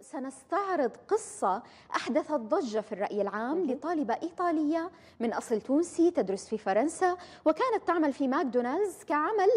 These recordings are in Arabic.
سنستعرض قصة أحدثت ضجة في الرأي العام لطالبة إيطالية من أصل تونسي تدرس في فرنسا وكانت تعمل في ماكدونالدز كعمل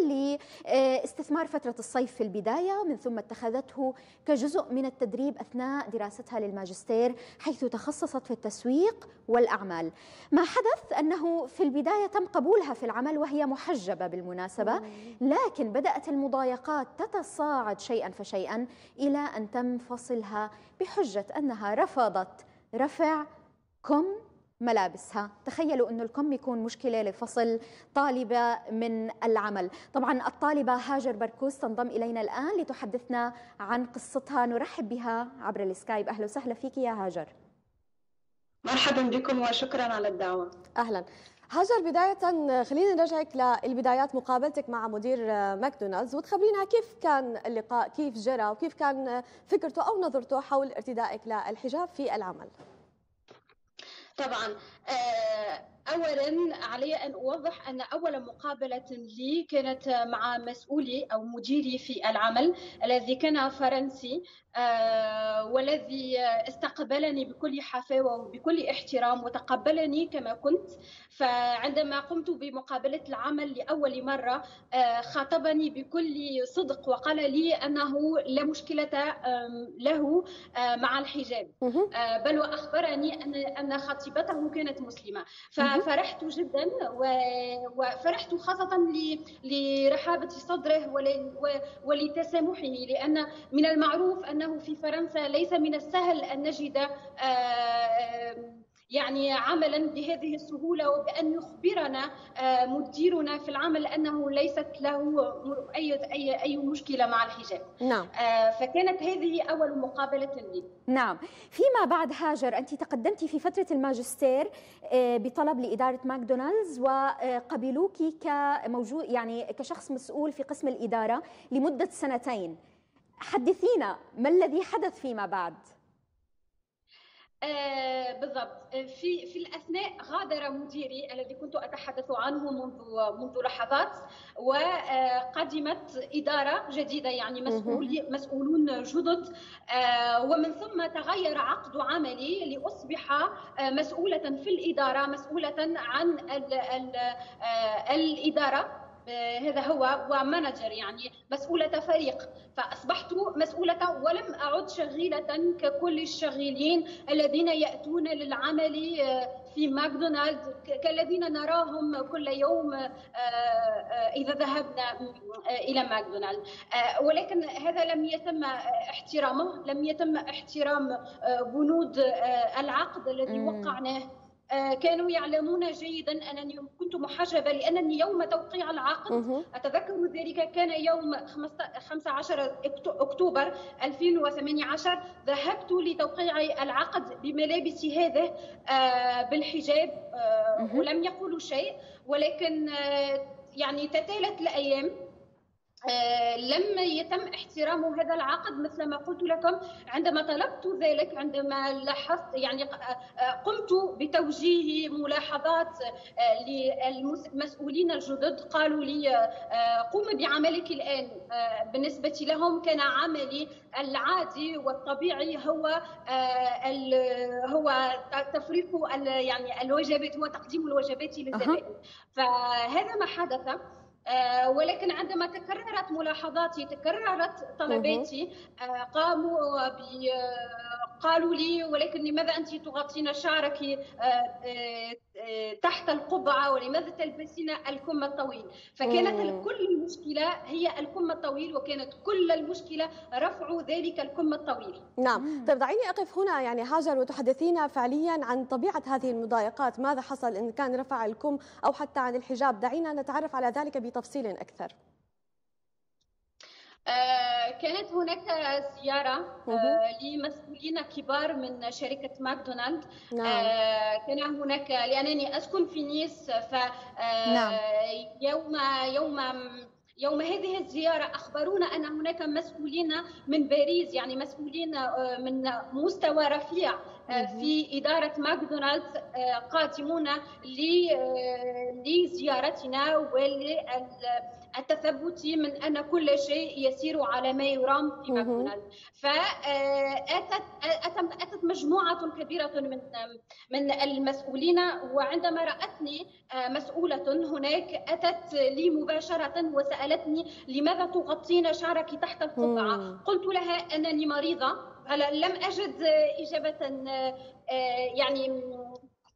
لاستثمار فترة الصيف في البداية من ثم اتخذته كجزء من التدريب أثناء دراستها للماجستير حيث تخصصت في التسويق والأعمال. ما حدث أنه في البداية تم قبولها في العمل وهي محجبة بالمناسبة لكن بدأت المضايقات تتصاعد شيئا فشيئا إلى أن تم فصلها بحجة أنها رفضت رفع كم ملابسها. تخيلوا أن الكم يكون مشكلة لفصل طالبة من العمل. طبعا الطالبة هاجر بركوس تنضم إلينا الآن لتحدثنا عن قصتها. نرحب بها عبر السكايب. أهلا وسهلا فيك يا هاجر. مرحبا بكم وشكرا على الدعوة. أهلا. هاجر بداية. خلينا نرجعك للبدايات مقابلتك مع مدير ماكدونالدز وتخبرينا كيف كان اللقاء كيف جرى وكيف كان فكرته أو نظرته حول ارتدائك للحجاب في العمل. طبعا اولا علي أن أوضح أن أول مقابلة لي كانت مع مسؤولي أو مديري في العمل الذي كان فرنسي والذي استقبلني بكل حفاوة وبكل احترام وتقبلني كما كنت. فعندما قمت بمقابلة العمل لأول مرة خاطبني بكل صدق وقال لي أنه لا مشكلة له مع الحجاب. بل وأخبرني أن أن خطيبته كانت مسلمة. ففرحت جدا وفرحت خاصة لرحابة صدره ولتسامحه لأن من المعروف أنه في فرنسا ليس من السهل أن نجد يعني عملا بهذه السهولة وبأن يخبرنا مديرنا في العمل أنه ليست له أي أي أي مشكلة مع الحجاب. نعم. فكانت هذه أول مقابلة لي. نعم، فيما بعد هاجر أنت تقدمت في فترة الماجستير بطلب لإدارة ماكدونالدز وقبلوك كموجود يعني كشخص مسؤول في قسم الإدارة لمدة سنتين. حدثينا ما الذي حدث فيما بعد؟ آه بالضبط. في في الأثناء غادر مديري الذي كنت أتحدث عنه منذ منذ لحظات وقدمت إدارة جديدة يعني مسؤول مسؤولون جدد. آه ومن ثم تغير عقد عملي لأصبح مسؤولة في الإدارة مسؤولة عن ال ال آه الإدارة. هذا هو ومانجر يعني مسؤولة فريق. فأصبحت مسؤولة ولم أعد شغيلة ككل الشغيلين الذين يأتون للعمل في ماكدونالدز كالذين نراهم كل يوم إذا ذهبنا إلى ماكدونالدز. ولكن هذا لم يتم احترامه لم يتم احترام بنود العقد الذي وقعناه. كانوا يعلمون جيدا أنني كنت محجبة لأنني يوم توقيع العقد أتذكر ذلك كان يوم 15 أكتوبر 2018 ذهبت لتوقيع العقد بملابسي هذه بالحجاب ولم يقولوا شيء ولكن يعني تتالت الأيام آه لم يتم احترام هذا العقد مثل ما قلت لكم. عندما طلبت ذلك عندما لاحظت يعني قمت بتوجيه ملاحظات آه للمسؤولين الجدد. قالوا لي آه قوم بعملك الآن. بالنسبة لهم كان عملي العادي والطبيعي هو هو تفريق يعني الوجبات هو تقديم الوجبات للزبائن فهذا ما حدث. آه ولكن عندما تكررت ملاحظاتي تكررت طلباتي آه قاموا ب قالوا لي ولكن لماذا أنت تغطين شعرك؟ آه تحت القبعة ولماذا تلبسين الكم الطويل؟ فكانت كل المشكلة هي الكم الطويل وكانت كل المشكلة رفع ذلك الكم الطويل. نعم. طيب دعيني أقف هنا. يعني هاجر وتحدثينا فعليا عن طبيعة هذه المضايقات ماذا حصل إن كان رفع الكم أو حتى عن الحجاب؟ دعينا نتعرف على ذلك بتفصيل أكثر. آه كانت هناك زيارة آه لمسؤولين كبار من شركة ماكدونالد نعم. آه كان هناك لأنني أسكن في نيس ف نعم. يوم يوم يوم هذه الزيارة أخبرونا أن هناك مسؤولين من باريس يعني مسؤولين آه، من مستوى رفيع آه، في إدارة ماكدونالدز آه، قادمون لزيارتنا وللتثبت من أن كل شيء يسير على ما يرام في ماكدونالدز فأتت أتت مجموعة كبيرة من من المسؤولين وعندما رأتني مسؤولة هناك أتت لي مباشرة وسألتني لماذا تغطين شعرك تحت القبعة قلت لها أنني مريضة لم أجد إجابة آه، يعني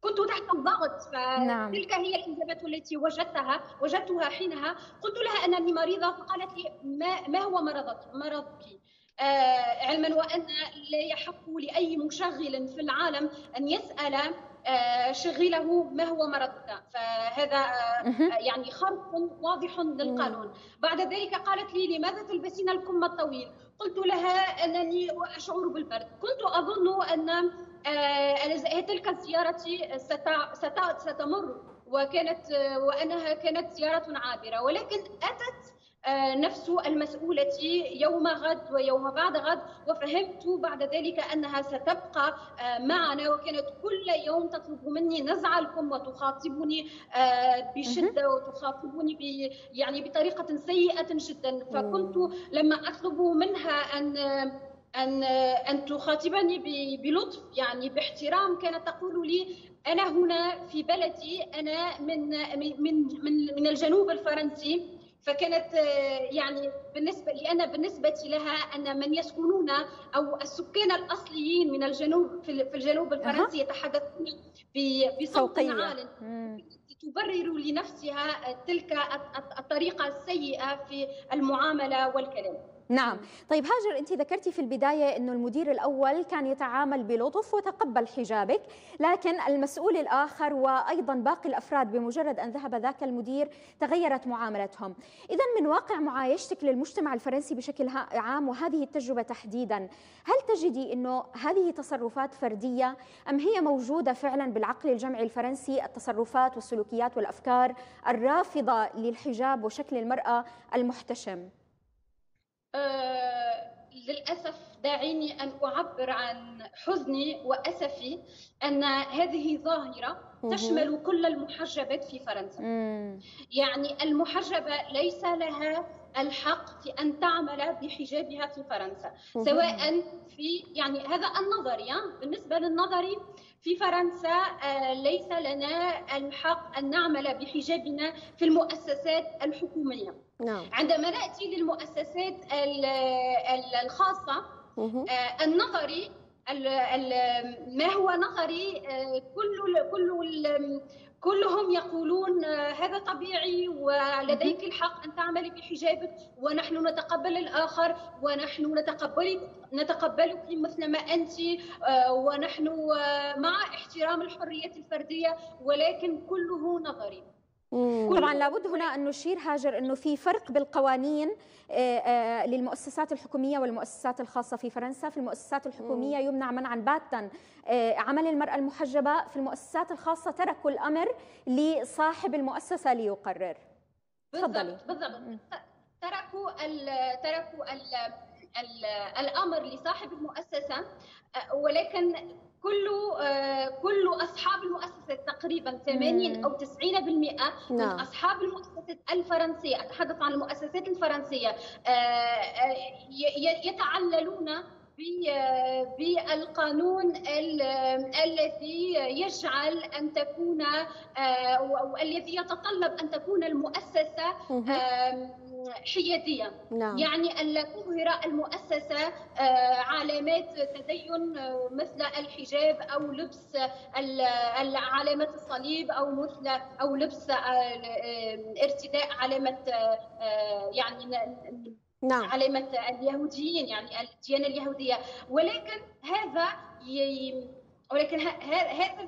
كنت تحت الضغط فتلك نعم. هي الإجابة التي وجدتها وجدتها حينها. قلت لها أنني مريضة فقالت لي ما, ما هو مرضك؟ مرضك آه علما وأن لا يحق لأي مشغل في العالم أن يسأل آه شغله ما هو مرضك. فهذا آه يعني خرق واضح للقانون. بعد ذلك قالت لي لماذا تلبسين الكم الطويل؟ قلت لها أنني أشعر بالبرد. كنت أظن أن آه، تلك الزيارة ستمر وكانت وأنها كانت زيارة عابرة ولكن أتت آه، نفس المسؤولة يوم غد ويوم بعد غد وفهمت بعد ذلك أنها ستبقى آه، معنا وكانت كل يوم تطلب مني نزع الكم وتخاطبني آه، بشدة وتخاطبني يعني بطريقة سيئة جدا. فكنت لما أطلب منها أن أن أن تخاطبني بلطف. يعني باحترام كانت تقول لي أنا هنا في بلدي أنا من من من من الجنوب الفرنسي. فكانت يعني بالنسبة لأن بالنسبة لها أن من يسكنون أو السكان الأصليين من الجنوب في الجنوب الفرنسي يتحدثون بصوت عال تبرر لنفسها تلك الطريقة السيئة في المعاملة والكلام. نعم. طيب هاجر أنت ذكرتي في البداية أنه المدير الأول كان يتعامل بلطف وتقبل حجابك لكن المسؤول الآخر وأيضا باقي الأفراد بمجرد أن ذهب ذاك المدير تغيرت معاملتهم. إذا من واقع معايشتك للمجتمع الفرنسي بشكل عام وهذه التجربة تحديدا هل تجدي أنه هذه تصرفات فردية أم هي موجودة فعلا بالعقل الجمعي الفرنسي؟ التصرفات والسلوكيات والأفكار الرافضة للحجاب وشكل المرأة المحتشم؟ آه، للأسف داعيني أن أعبر عن حزني وأسفي أن هذه ظاهرة تشمل كل المحجبات في فرنسا. يعني المحجبة ليس لها الحق في أن تعمل بحجابها في فرنسا سواء في يعني هذا النظري بالنسبة للنظري في فرنسا آه، ليس لنا الحق أن نعمل بحجابنا في المؤسسات الحكومية نعم. عندما نأتي للمؤسسات الخاصة آه، النظري ما هو نظري آه، كل كل كلهم يقولون هذا طبيعي ولديك الحق أن تعملي بحجابك ونحن نتقبل الآخر ونحن نتقبلك نتقبلك مثل ما أنت آه، ونحن مع احترام الحريات الفردية ولكن كله نظري. طبعا لابد هنا أن نشير هاجر أنه في فرق بالقوانين آه، آه، للمؤسسات الحكومية والمؤسسات الخاصة في فرنسا، في المؤسسات الحكومية يمنع منعا باتا آه، عمل المرأة المحجبة، في المؤسسات الخاصة تركوا الأمر لصاحب المؤسسة ليقرر. تفضلي. بالضبط تركوا ال تركوا ال ال الأمر لصاحب المؤسسة ولكن كل آه، كل أصحاب المؤسسات تقريبا 80 أو 90% من نعم. أصحاب المؤسسات الفرنسية أتحدث عن المؤسسات الفرنسية آه، آه، يتعللون بالقانون الذي يجعل أن تكون أو الذي يتطلب أن تكون المؤسسة حياديه نعم. يعني أن لا تظهر المؤسسة علامات تدين مثل الحجاب أو لبس علامة الصليب أو مثل أو لبس ارتداء علامة يعني نعم. علامة اليهوديين يعني الديانة اليهودية ولكن هذا ولكن هذا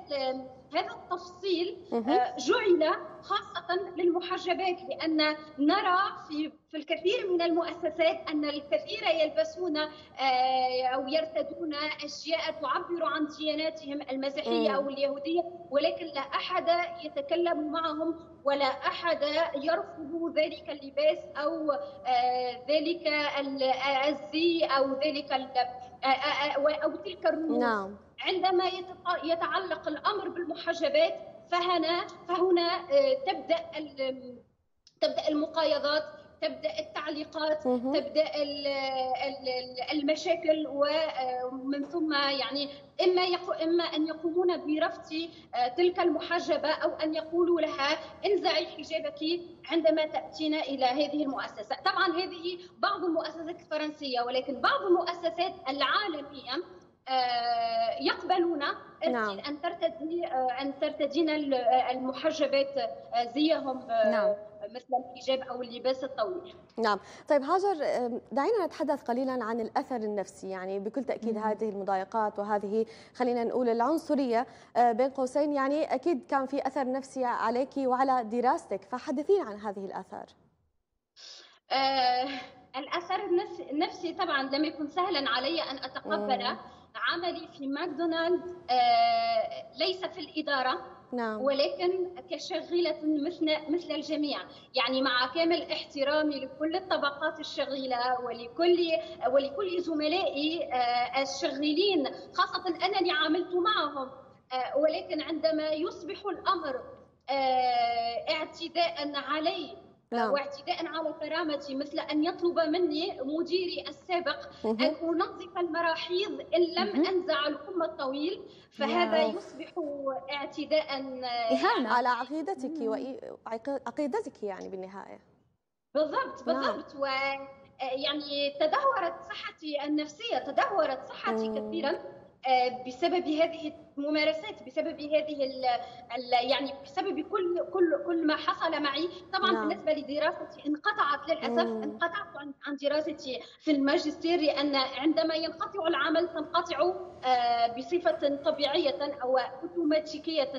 هذا التفصيل آه، جعل خاصة للمحجبات لأن نرى في في الكثير من المؤسسات أن الكثير يلبسون آه، أو يرتدون أشياء تعبر عن دياناتهم المسيحية أو اليهودية ولكن لا أحد يتكلم معهم ولا أحد يرفض ذلك اللباس أو آه، ذلك الزي أو ذلك أو تلك الرموز نعم. عندما يتعلق الأمر بالمحجبات فهنا فهنا آه، تبدأ تبدأ المقايضات تبدأ التعليقات تبدأ المشاكل ومن ثم يعني إما إما أن يقومون برفض آه، تلك المحجبة أو أن يقولوا لها انزعي حجابك عندما تاتين إلى هذه المؤسسة، طبعا هذه بعض المؤسسات الفرنسية ولكن بعض المؤسسات العالمية آه، يقبلون نعم. أن ترتدي آه، أن ترتدين المحجبات زيهم نعم. مثل الحجاب أو اللباس الطويل. نعم، طيب هاجر دعينا نتحدث قليلا عن الأثر النفسي، يعني بكل تأكيد مم. هذه المضايقات وهذه خلينا نقول العنصرية بين قوسين يعني أكيد كان في أثر نفسي عليك وعلى دراستك، فحدثينا عن هذه الاثار. آه الأثر النفسي طبعا لم يكن سهلا علي أن أتقبل مم. عملي في ماكدونالدز آه، ليس في الإدارة نعم. ولكن كشغيلة مثل مثل الجميع يعني مع كامل احترامي لكل الطبقات الشغيلة ولكل ولكل زملائي آه، الشغيلين خاصة أنني عملت معهم آه، ولكن عندما يصبح الأمر اعتداء علي نعم. واعتداء على كرامتي مثل أن يطلب مني مديري السابق أن أنظف المراحيض إن لم أنزع الكم الطويل فهذا يصبح اعتداء إهانة على عقيدتك وعقيدتك يعني بالنهاية بالضبط نعم. بالضبط نعم. و يعني تدهورت صحتي النفسية تدهورت صحتي مم. كثيرا آه، بسبب هذه الممارسات بسبب هذه ال ال يعني بسبب كل كل كل ما حصل معي طبعا نعم. بالنسبة لدراستي انقطعت للأسف مم. انقطعت عن, عن دراستي في الماجستير لأن عندما ينقطع العمل تنقطع آه، بصفة طبيعية أو أوتوماتيكية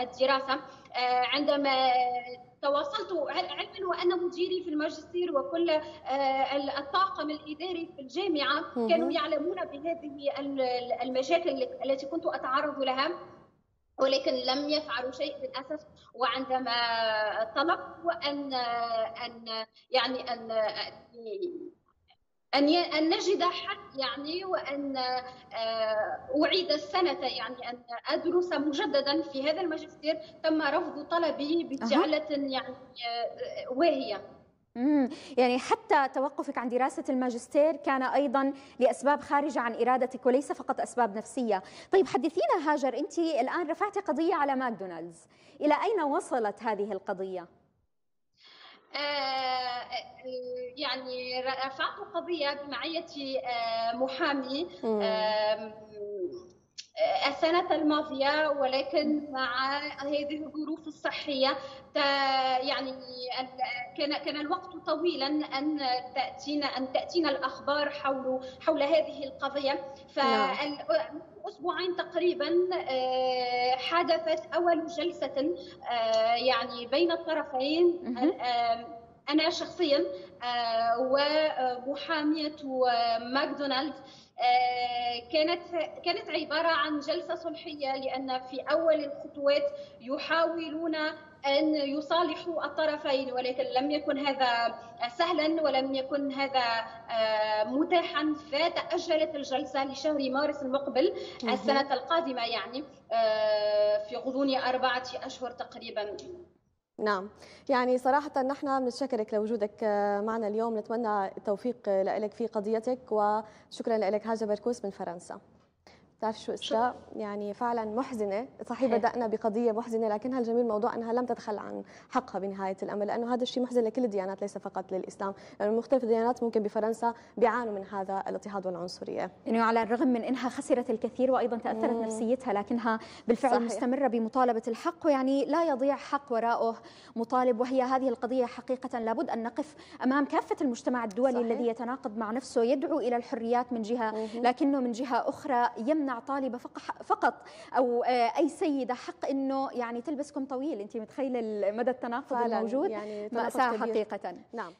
الدراسة آه، عندما تواصلت علما وان مديري في الماجستير وكل آه، الطاقم الإداري في الجامعة كانوا يعلمون بهذه المشاكل التي كنت أتعرض لها ولكن لم يفعلوا شيء للأسف. وعندما طلبت أن أن يعني أن أن أن نجد حل يعني وأن آه، أعيد السنة يعني أن أدرس مجددا في هذا الماجستير تم رفض طلبي بجعلة يعني آه، واهية. مم. يعني حتى توقفك عن دراسة الماجستير كان أيضا لأسباب خارجة عن إرادتك وليس فقط أسباب نفسية طيب حدثينا هاجر أنت الآن رفعتي قضية على ماكدونالدز إلى أين وصلت هذه القضية؟ آه، يعني رفعت قضية بمعية آه، محامي السنة الماضية ولكن مع هذه الظروف الصحية يعني كان كان الوقت طويلا أن تأتينا أن تأتينا الأخبار حول حول هذه القضية. فاسبوعين تقريبا آه، حدثت أول جلسة آه، يعني بين الطرفين. أنا شخصيا آه، ومحامية ماكدونالدز كانت كانت عبارة عن جلسة صلحية لأن في أول الخطوات يحاولون أن يصالحوا الطرفين ولكن لم يكن هذا سهلا ولم يكن هذا آه، متاحا فتأجلت الجلسة لشهر مارس المقبل السنة القادمة يعني آه، في غضون أربعة أشهر تقريبا. نعم. يعني صراحة نحن بنتشكرك لوجودك آه، معنا اليوم. نتمنى التوفيق لك في قضيتك وشكرا لك هاجر بركوس من فرنسا. بتعرف شو اسراء يعني فعلا محزنة صحيح بدأنا بقضية محزنة لكنها الجميل موضوع أنها لم تتخلى عن حقها بنهاية الأمر لأنه هذا الشيء محزن لكل الديانات ليس فقط للإسلام لأنه يعني مختلف الديانات ممكن بفرنسا بيعانوا من هذا الاضطهاد والعنصرية يعني على الرغم من إنها خسرت الكثير وأيضا تأثرت مم. نفسيتها لكنها بالفعل صحيح. مستمرة بمطالبة الحق ويعني لا يضيع حق وراءه مطالب وهي هذه القضية حقيقة لابد أن نقف أمام كافة المجتمع الدولي صحيح. الذي يتناقض مع نفسه يدعو إلى الحريات من جهة مم. لكنه من جهة أخرى يمنع يمنع طالبه فقط أو أي سيدة حق إنه يعني تلبس كم طويل. انت متخيلة مدى التناقض الموجود؟ يعني مأساة حقيقة. نعم.